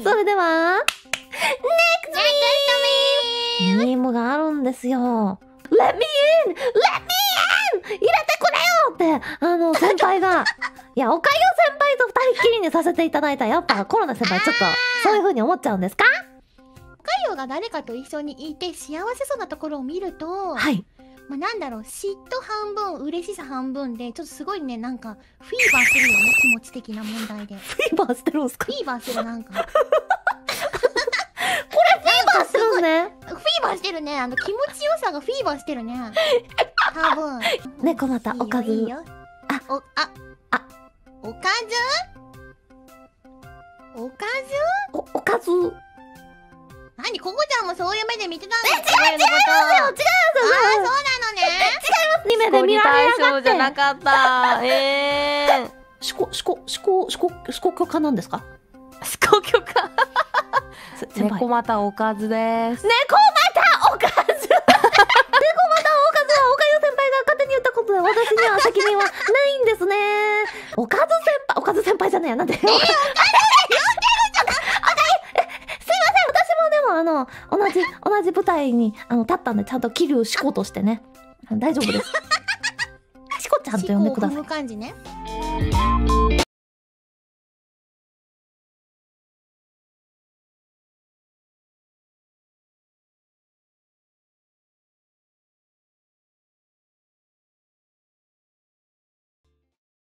それでは、ネクストミームがあるんですよ。Let me in! Let me in! 入れてくれよって、あの、先輩が。いや、おかゆ先輩と二人っきりにさせていただいたら、やっぱコロナ先輩ちょっと、そういう風に思っちゃうんですか？太陽が誰かと一緒にいて幸せそうなところを見ると、はい。まあ、なんだろう嫉妬半分嬉しさ半分でちょっとすごいねなんかフィーバーするよね気持ち的な問題で。フフィーバーしてるんすか？ィーバーするなんか。フィーバーしてるね。フィーバーしてるね。あの気持ちよさがフィーバーしてるね。多分。猫またおかず。いいよ。いいよあ。おあ。あ。おかず？おかず？お、おかず。何？ココちゃんもそういう目で見てたんだって違う違う違う違うああそう。なのね二目で見コリられ対。象じゃなかった。ええ思考、思考、思考、思考、思考許可なんですかー。思考許可。猫またおかずです。猫またおかず猫またおかずはおかゆ先輩が勝手に言ったことで私には責任はないんですねおかず先輩おかず先輩じゃねえやなんでえおかずって言ってるじゃんおかゆすいません私もでもあの同じ同じ舞台にあの立ったんでちゃんと桐生志子としてね大丈夫ですちゃんと呼んでください。思考を踏む感じね